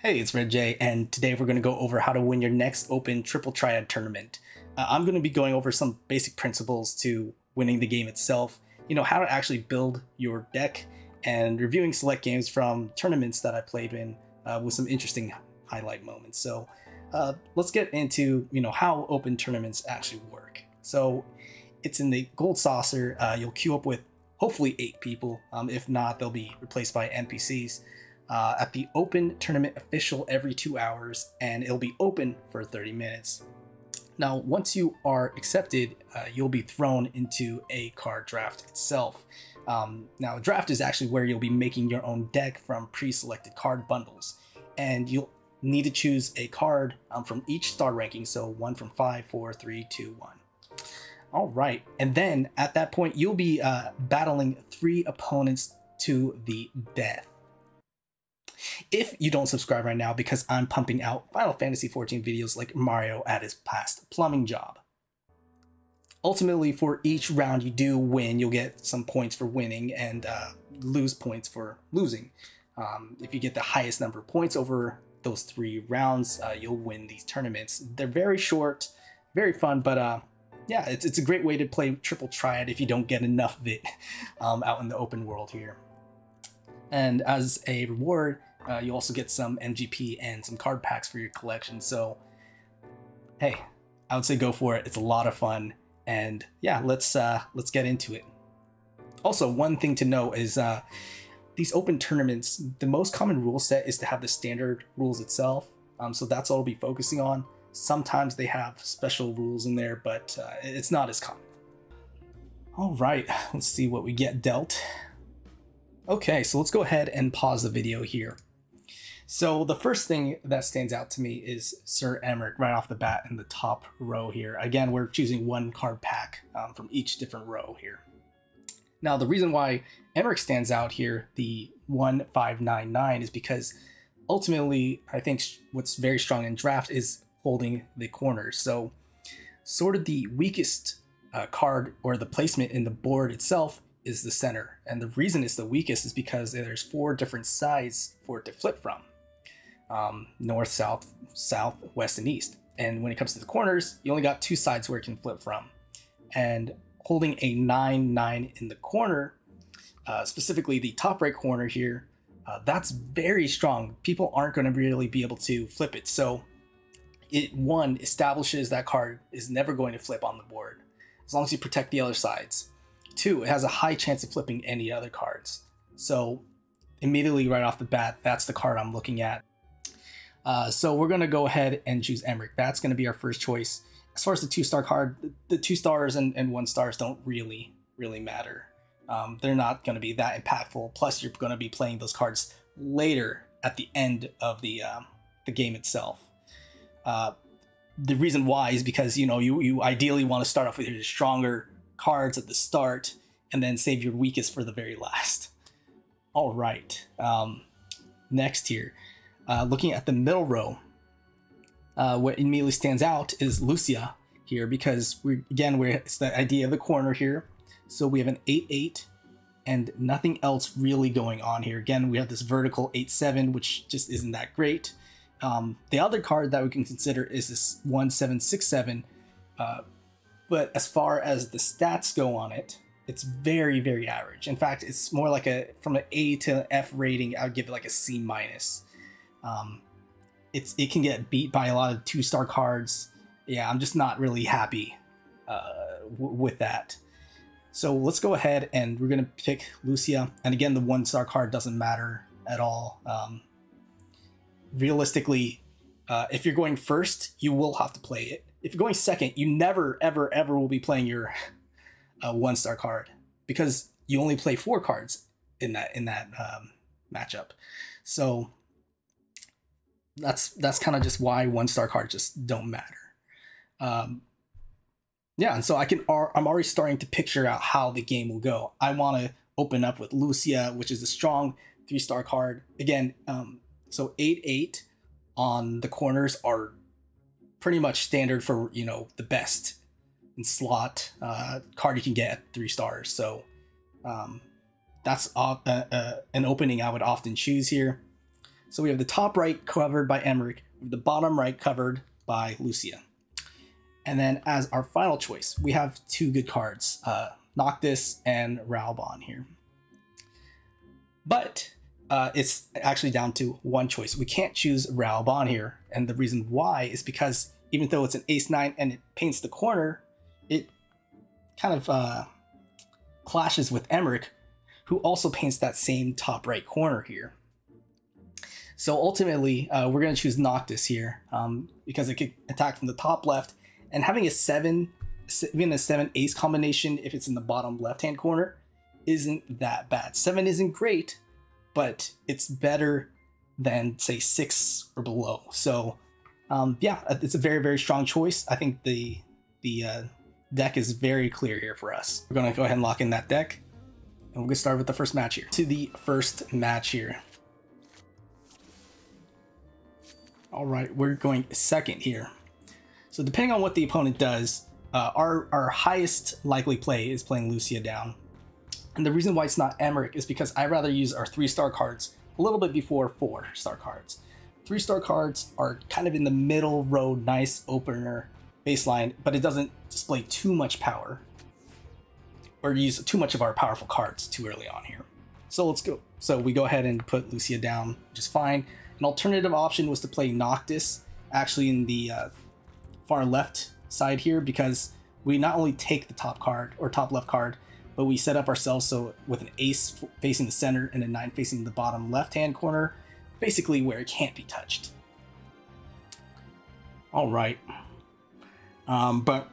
Hey, it's Redjay, and today we're going to go over how to win your next Open Triple Triad tournament. Uh, I'm going to be going over some basic principles to winning the game itself, you know, how to actually build your deck, and reviewing select games from tournaments that I played in uh, with some interesting highlight moments. So uh, let's get into, you know, how Open tournaments actually work. So it's in the Gold Saucer. Uh, you'll queue up with hopefully eight people. Um, if not, they'll be replaced by NPCs uh, at the Open Tournament official every two hours, and it'll be open for 30 minutes. Now, once you are accepted, uh, you'll be thrown into a card draft itself. Um, now, draft is actually where you'll be making your own deck from pre-selected card bundles, and you'll need to choose a card um, from each star ranking, so one from five, four, three, two, one. All right, and then at that point, you'll be uh, battling three opponents to the death. If you don't subscribe right now because I'm pumping out Final Fantasy XIV videos like Mario at his past plumbing job. Ultimately, for each round you do win, you'll get some points for winning and uh, lose points for losing. Um, if you get the highest number of points over those three rounds, uh, you'll win these tournaments. They're very short, very fun, but uh, yeah, it's, it's a great way to play Triple Triad if you don't get enough of it um, out in the open world here. And as a reward, uh, you also get some MGP and some card packs for your collection. So, hey, I would say go for it. It's a lot of fun, and yeah, let's uh, let's get into it. Also, one thing to know is uh, these open tournaments. The most common rule set is to have the standard rules itself. Um, so that's all I'll be focusing on. Sometimes they have special rules in there, but uh, it's not as common. All right, let's see what we get dealt. Okay, so let's go ahead and pause the video here. So the first thing that stands out to me is Ser Aymeric right off the bat in the top row here. Again, we're choosing one card pack um, from each different row here. Now, the reason why Aymeric stands out here, the 1599, is because ultimately, I think what's very strong in draft is holding the corners. So, sort of the weakest uh, card or the placement in the board itself is the center. And the reason it's the weakest is because there's four different sides for it to flip from um, north, south, south, west, and east. And when it comes to the corners, you only got two sides where it can flip from. And holding a 9 9 in the corner, uh, specifically the top right corner here, uh, that's very strong. People aren't going to really be able to flip it. So it one establishes that card is never going to flip on the board as long as you protect the other sides. Two, it has a high chance of flipping any other cards. So immediately right off the bat, that's the card I'm looking at. Uh, so we're going to go ahead and choose Aymeric. That's going to be our first choice. As far as the two-star card, the two stars and, and one stars don't really, really matter. Um, they're not going to be that impactful. Plus, you're going to be playing those cards later at the end of the um, the game itself. Uh, the reason why is because you know you you ideally want to start off with your stronger cards at the start and then save your weakest for the very last. All right. Um, next here, uh, looking at the middle row, uh, what immediately stands out is Lucia here because we again we're it's the idea of the corner here. So we have an 8-8 and nothing else really going on here. Again, we have this vertical 8-7, which just isn't that great. Um, the other card that we can consider is this 1767. Uh, but as far as the stats go on it, it's very, very average. In fact, it's more like a from an A to an F rating, I would give it like a C minus. Um, it's it can get beat by a lot of two star cards. Yeah, I'm just not really happy uh, with that. So let's go ahead and we're gonna pick Lucia. And again, the one star card doesn't matter at all. Um, realistically, uh, if you're going first, you will have to play it. If you're going second, you never, ever, ever will be playing your uh, one star card because you only play four cards in that in that um, matchup. So that's that's kind of just why one star cards just don't matter. Um, yeah, and so I can I'm already starting to picture out how the game will go. I want to open up with Lucia, which is a strong three star card. Again, um, so eight eight on the corners are pretty much standard for you know the best in slot uh, card you can get at three stars. So um, that's uh, uh, an opening I would often choose here. So we have the top right covered by Aymeric, the bottom right covered by Lucia. And then as our final choice, we have two good cards, uh, Noctis and Raubahn here. But uh, it's actually down to one choice. We can't choose Raubahn here. And the reason why is because even though it's an ace nine and it paints the corner, it kind of uh, clashes with Aymeric, who also paints that same top right corner here. So ultimately, uh, we're going to choose Noctis here um, because it could attack from the top left. And having a 7, even a 7 ace combination, if it's in the bottom left hand corner, isn't that bad. 7 isn't great, but it's better than, say, 6 or below. So um, yeah, it's a very, very strong choice. I think the, the uh, deck is very clear here for us. We're going to go ahead and lock in that deck. And we'll get started with the first match here. To the first match here. All right, we're going second here. So depending on what the opponent does, uh, our, our highest likely play is playing Lucia down. And the reason why it's not Aymeric is because I rather use our three star cards a little bit before four star cards. Three star cards are kind of in the middle road, nice opener baseline, but it doesn't display too much power or use too much of our powerful cards too early on here. So let's go. So we go ahead and put Lucia down just fine. An alternative option was to play Noctis actually in the uh, far left side here because we not only take the top card or top left card, but we set up ourselves so with an ace facing the center and a nine facing the bottom left hand corner, basically where it can't be touched. All right. Um, but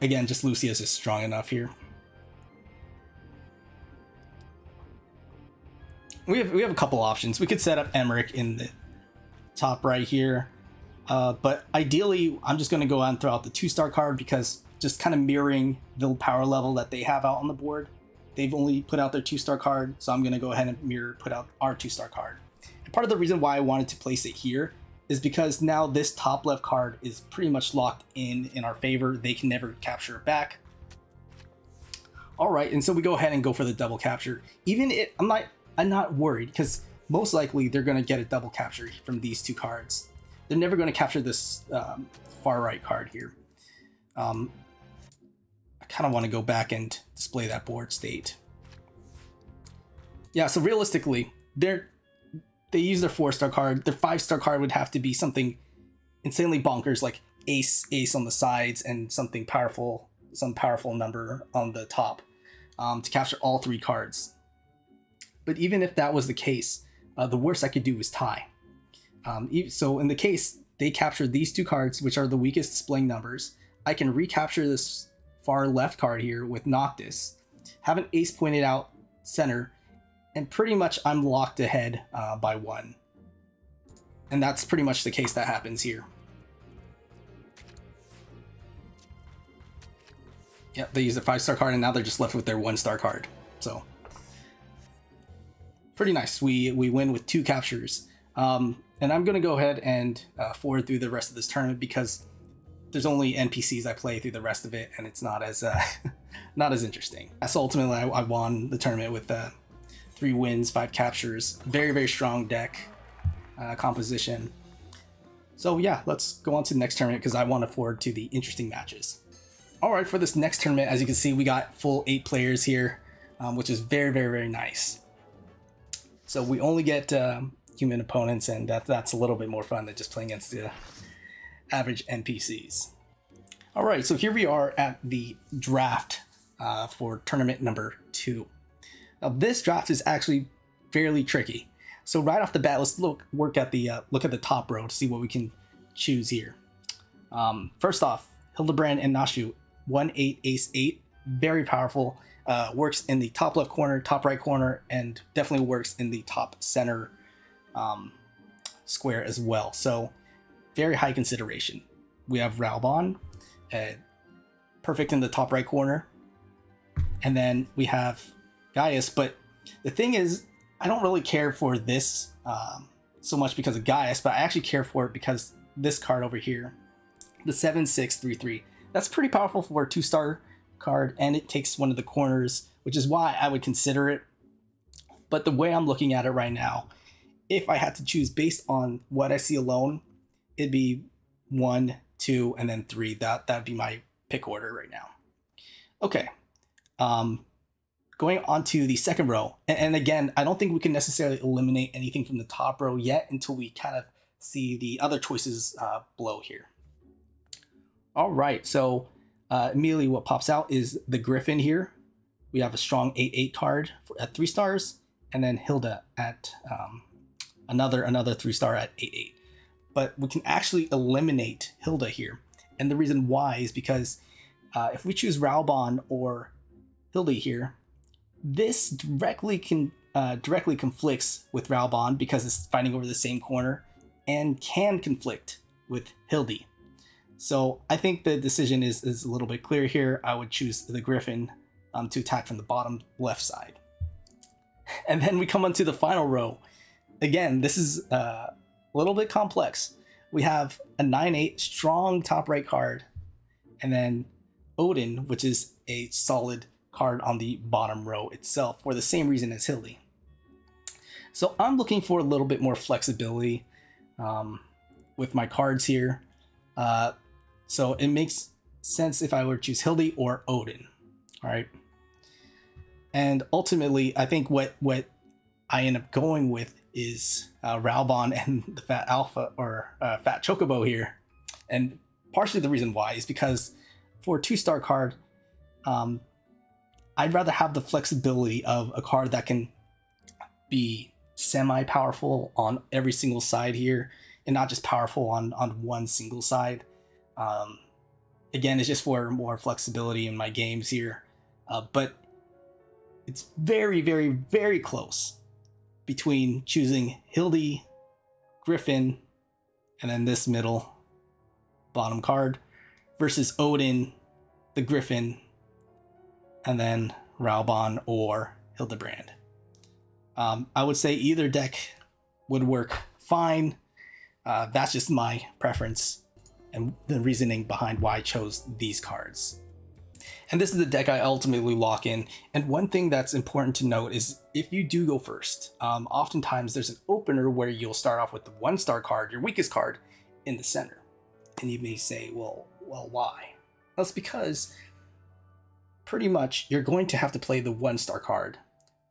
again, just Lucius is strong enough here. We have, we have a couple options. We could set up Aymeric in the top right here. Uh, but ideally, I'm just going to go out and throw out the two-star card because just kind of mirroring the power level that they have out on the board. They've only put out their two-star card, so I'm going to go ahead and mirror put out our two-star card. And part of the reason why I wanted to place it here is because now this top left card is pretty much locked in in our favor. They can never capture it back. All right, and so we go ahead and go for the double capture. Even if I'm not, I'm not worried because most likely they're going to get a double capture from these two cards. They're never going to capture this um, far right card here. Um, I kind of want to go back and display that board state. Yeah, so realistically, they're they use their four star card. Their five star card would have to be something insanely bonkers, like ace, ace on the sides, and something powerful, some powerful number on the top um, to capture all three cards. But even if that was the case, uh, the worst I could do was tie. Um, so in the case they capture these two cards, which are the weakest displaying numbers, I can recapture this far left card here with Noctis, have an ace pointed out center, and pretty much I'm locked ahead uh, by one. And that's pretty much the case that happens here. Yep, they use a five star card and now they're just left with their one star card. So pretty nice. We we win with two captures. Um, and I'm gonna go ahead and uh, forward through the rest of this tournament because there's only NPCs I play through the rest of it, and it's not as uh, not as interesting. So ultimately, I, I won the tournament with uh, three wins, five captures. Very very strong deck uh, composition. So yeah, let's go on to the next tournament because I want to forward to the interesting matches. All right, for this next tournament, as you can see, we got full eight players here, um, which is very very very nice. So we only get um, human opponents, and that, that's a little bit more fun than just playing against the average NPCs. All right, so here we are at the draft uh, for tournament number two. Now this draft is actually fairly tricky. So right off the bat, let's look work at the uh, look at the top row to see what we can choose here. Um, first off, Hildibrand and Nashu, one eight ace eight, very powerful. Uh, works in the top left corner, top right corner, and definitely works in the top center um, square as well. So very high consideration. We have Raubahn, uh, perfect in the top right corner. And then we have Gaius. But the thing is, I don't really care for this um, so much because of Gaius, but I actually care for it because this card over here, the 7633, that's pretty powerful for a two star card and it takes one of the corners, which is why I would consider it. But the way I'm looking at it right now if I had to choose based on what I see alone, it'd be one, two, and then three. That that'd be my pick order right now. Okay. Um, going on to the second row, and, and again, I don't think we can necessarily eliminate anything from the top row yet until we kind of see the other choices uh, below here. All right, so uh, immediately what pops out is the Griffin here. We have a strong 8-8 card for, at 3 stars, and then Hilda at um, another another 3 star at 8-8. But we can actually eliminate Hilda here. And the reason why is because uh, if we choose Raubahn or Hilda here, this directly can uh, directly conflicts with Raubahn because it's fighting over the same corner and can conflict with Hildy. So I think the decision is, is a little bit clear here. I would choose the Griffin um, to attack from the bottom left side. And then we come onto the final row. Again, this is uh, a little bit complex. We have a 9-8 strong top right card, and then Odin, which is a solid card on the bottom row itself for the same reason as Hildy. So I'm looking for a little bit more flexibility um, with my cards here. Uh, so it makes sense if I were to choose Hildy or Odin. All right. And ultimately, I think what what I end up going with is uh, Raubahn and the Fat Alpha or uh, Fat Chocobo here. And partially the reason why is because for a two star card, um, I'd rather have the flexibility of a card that can be semi powerful on every single side here and not just powerful on, on one single side. Um, again, it's just for more flexibility in my games here. Uh, but it's very, very, very close between choosing Hildy, Griffin, and then this middle bottom card versus Odin, the Griffin, and then Raubahn or Hildibrand. Um, I would say either deck would work fine. Uh, that's just my preference and the reasoning behind why I chose these cards. And this is the deck I ultimately lock in. And one thing that's important to note is if you do go first, um, oftentimes there's an opener where you'll start off with the one star card, your weakest card, in the center. And you may say, well, well, why? That's because pretty much you're going to have to play the one star card.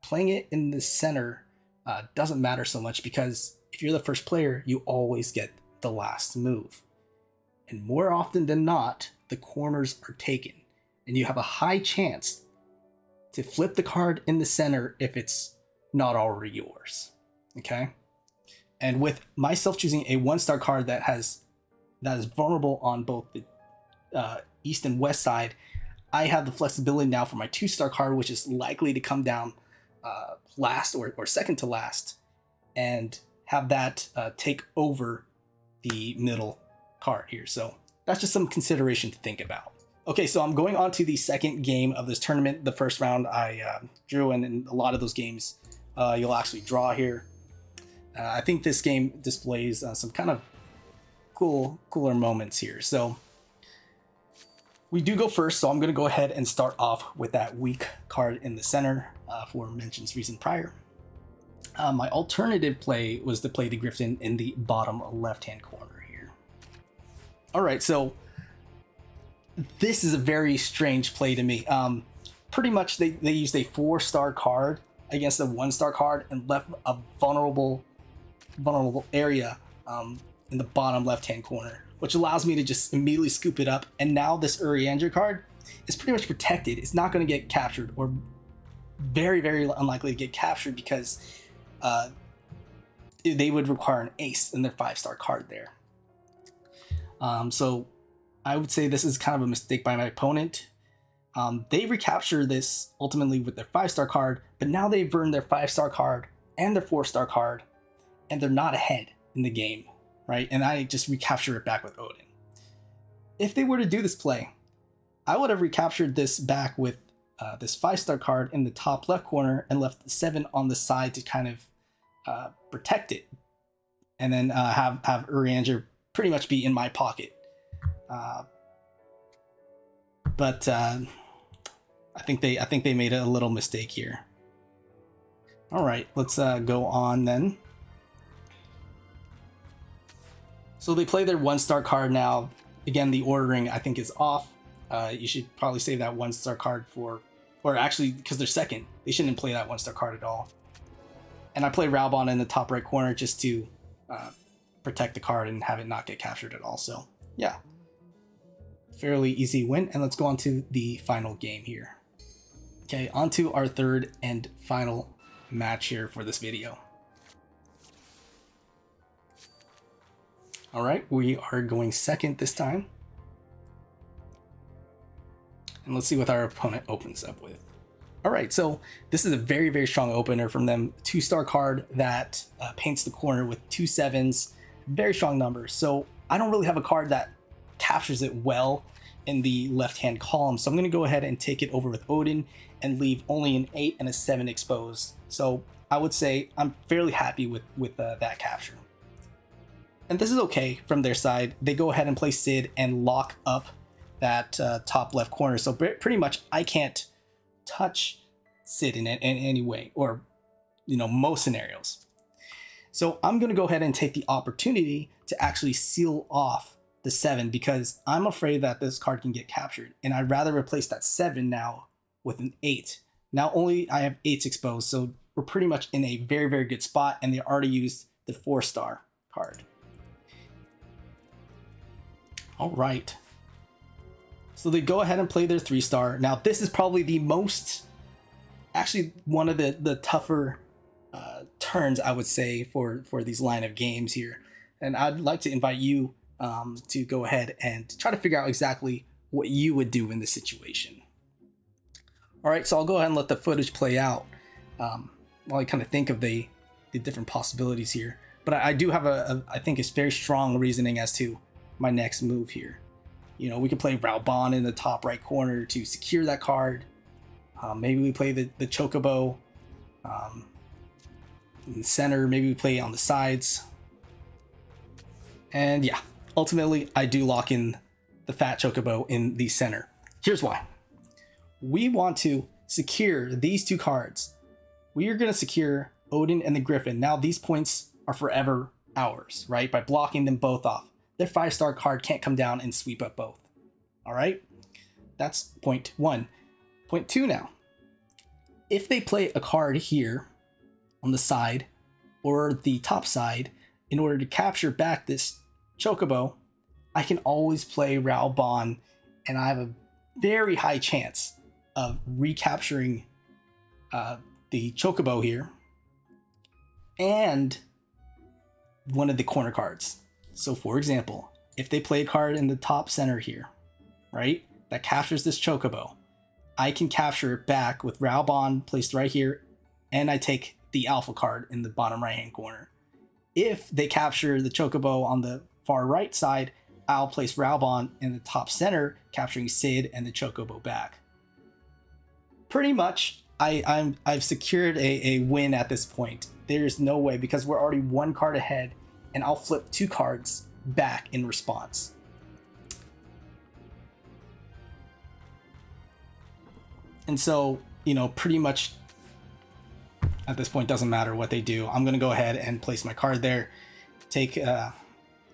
Playing it in the center uh, doesn't matter so much because if you're the first player, you always get the last move. And more often than not, the corners are taken and you have a high chance to flip the card in the center if it's not already yours. Okay? And with myself choosing a one star card that has that is vulnerable on both the uh, east and west side, I have the flexibility now for my two star card, which is likely to come down uh, last or, or second to last, and have that uh, take over the middle card here. So that's just some consideration to think about. Okay, so I'm going on to the second game of this tournament. The first round I uh, drew, and in a lot of those games, uh, you'll actually draw here. Uh, I think this game displays uh, some kind of cool, cooler moments here. So we do go first, so I'm going to go ahead and start off with that weak card in the center uh, for mentions reason prior. Uh, my alternative play was to play the Griffin in the bottom left-hand corner. All right, so this is a very strange play to me. Um, pretty much they, they used a four star card against a one star card and left a vulnerable vulnerable area um, in the bottom left hand corner, which allows me to just immediately scoop it up. And now this Urianger card is pretty much protected. It's not going to get captured or very, very unlikely to get captured because uh, they would require an ace in their five star card there. Um, so I would say this is kind of a mistake by my opponent. Um, they recapture this ultimately with their five star card, but now they've burned their five star card and their four star card, and they're not ahead in the game, right? And I just recapture it back with Odin. If they were to do this play, I would have recaptured this back with uh, this five star card in the top left corner and left seven on the side to kind of uh, protect it, and then uh, have have Urianger pretty much be in my pocket uh, but uh, I think they I think they made a little mistake here. All right, let's uh, go on then. So they play their one star card now. Again, the ordering I think is off. Uh, you should probably save that one star card for, or actually because they're second, they shouldn't play that one star card at all. And I play Raubahn in the top right corner just to uh, protect the card and have it not get captured at all. So yeah, fairly easy win. And let's go on to the final game here. Okay, on to our third and final match here for this video. All right, we are going second this time. And let's see what our opponent opens up with. All right, so this is a very, very strong opener from them. Two-star card that uh, paints the corner with two sevens, very strong numbers. So I don't really have a card that captures it well in the left-hand column. So I'm gonna go ahead and take it over with Odin and leave only an eight and a seven exposed. So I would say I'm fairly happy with, with uh, that capture. And this is okay from their side. They go ahead and play Cid and lock up that uh, top left corner. So pretty much I can't touch Cid in, in any way or, you know, most scenarios. So I'm going to go ahead and take the opportunity to actually seal off the seven because I'm afraid that this card can get captured. And I'd rather replace that seven now with an eight. Now only I have eights exposed. So we're pretty much in a very, very good spot. And they already used the four star card. All right. So they go ahead and play their three star. Now this is probably the most, actually one of the, the tougher turns I would say for, for these line of games here. And I'd like to invite you um, to go ahead and try to figure out exactly what you would do in this situation. All right, so I'll go ahead and let the footage play out um, while I kind of think of the, the different possibilities here. But I, I do have a, a, I think it's very strong reasoning as to my next move here. You know, we could play Raubahn in the top right corner to secure that card. Um, maybe we play the, the Chocobo um, in the center. Maybe we play on the sides. And yeah, ultimately, I do lock in the Fat Chocobo in the center. Here's why. We want to secure these two cards. We are going to secure Odin and the Griffin. Now, these points are forever ours, right? By blocking them both off their five star card can't come down and sweep up both. All right, that's point one. Point two now. If they play a card here on the side or the top side in order to capture back this Chocobo, I can always play Raubahn and I have a very high chance of recapturing uh, the Chocobo here and one of the corner cards. So for example, if they play a card in the top center here, right, that captures this Chocobo, I can capture it back with Raubahn placed right here, and I take the Alpha card in the bottom right hand corner. If they capture the Chocobo on the far right side, I'll place Raubahn in the top center, capturing Cid and the Chocobo back. Pretty much, I, I'm, I've secured a, a win at this point. There's no way because we're already one card ahead and I'll flip two cards back in response. And so, you know, pretty much at this point doesn't matter what they do. I'm gonna go ahead and place my card there, take uh,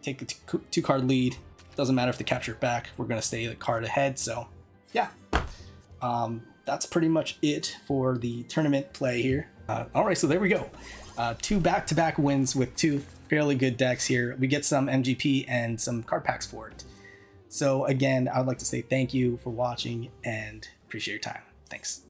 take a two card lead. Doesn't matter if they capture it back. We're gonna stay the card ahead. So, yeah, um, that's pretty much it for the tournament play here. Uh, all right, so there we go. Uh, two back-to-back -back wins with two fairly good decks here. We get some MGP and some card packs for it. So again, I would like to say thank you for watching and appreciate your time. Thanks.